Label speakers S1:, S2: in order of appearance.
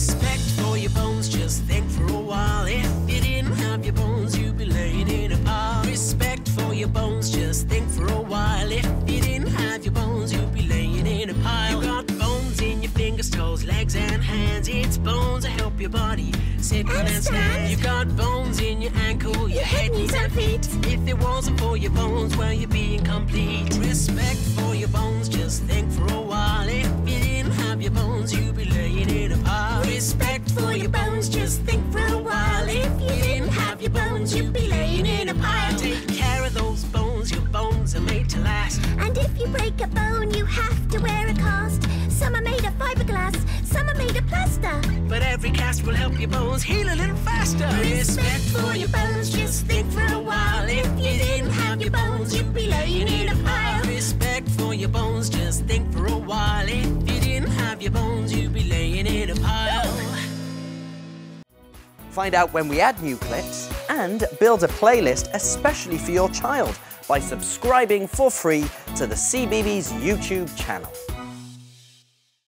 S1: Respect for your bones, just think for a while. If you didn't have your bones, you'd be laying in a pile. Respect for your bones, just think for a while. If you didn't have your bones, you'd be laying in a pile. You got bones in your fingers, toes, legs, and hands. It's bones that help your body sit
S2: And
S1: and stand. You got bones in your ankle, your head,
S2: knees, and feet.
S1: If it wasn't for your bones, well, you'd be incomplete. Respect for your bones, just think for a while. If you didn't have your bones, you'd be laying bones, you'd be laying in a pile. Take care of those bones, your bones are made to last.
S2: And if you break a bone, you have to wear a cast. Some are made of fiberglass, some are made of plaster.
S1: But every cast will help your bones heal a little faster. Respect for your bones, just think for a while. If you didn't have your bones, you'd be laying in a pile. Respect for your bones, just think for a while. If you didn't have your bones, you'd be laying in a pile.
S3: Find out when we add new clips and build a playlist especially for your child by subscribing for free to the CBeebies YouTube channel.